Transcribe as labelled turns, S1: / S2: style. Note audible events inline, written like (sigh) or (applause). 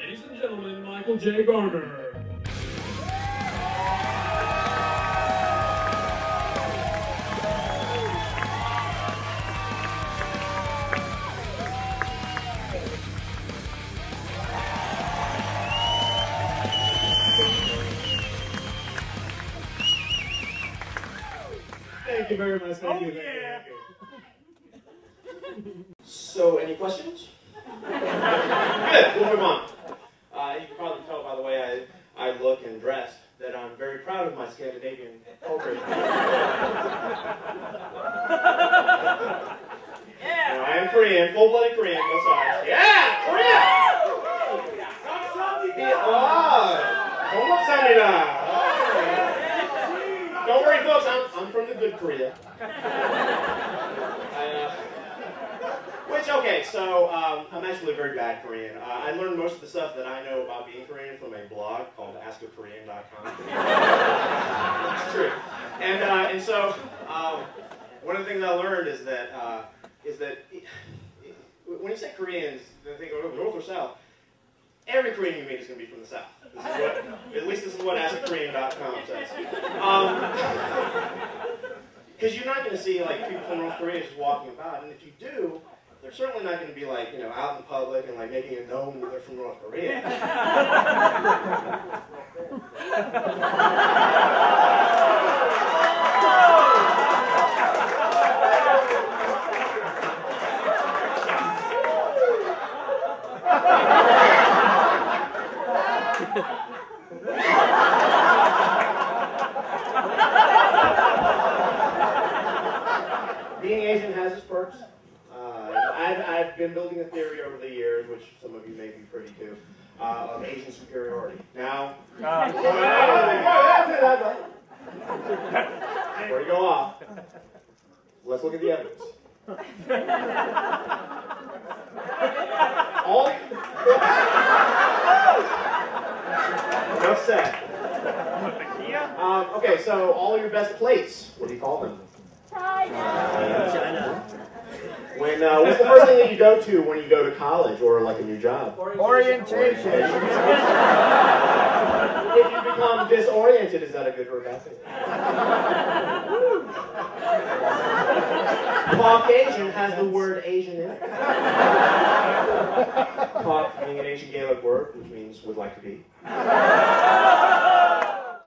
S1: Ladies and gentlemen, Michael Jay Garner.
S2: Thank you very much. Thank
S3: Oh,
S2: you.
S3: Yeah.
S2: So, any questions? Good. We'll move on. Uh, you can probably tell by the way I, I look and dress that I'm very proud of my Scandinavian (laughs) poker. yeah. Now I am Korean, full-blooded Korean, no sides. Yeah, Korea. Oh, Don't worry, folks. I'm, I'm from the good Korea. Okay, so um, I'm actually very bad Korean. Uh, I learned most of the stuff that I know about being Korean from a blog called AskAKorean.com. (laughs) it's true. And, uh, and so um, one of the things I learned is that, uh, is that when you say Koreans, they think, oh, North or South. Every Korean you meet is going to be from the South. What, at least this is what AskAKorean.com says. (laughs) Because you're not going to see like people from North Korea just walking about, and if you do, they're certainly not going to be like you know out in public and like making it known that they're from North Korea. (laughs) Being Asian has its perks. I've, I've been building a theory over the years, which some of you may be privy to, uh, of Asian superiority. Now, (laughs) before you go off, let's look at the evidence. All (laughs) enough said. Um, okay, so all your best plates. What do you call them? China.
S4: China.
S2: When uh, what's the first thing that you go to when you go to college or like a new job?
S4: Orientation.
S2: If you become disoriented, is that a good or a bad thing? Caucasian has the word Asian in it. Cauc being an ancient Gaelic word, which means would like to be.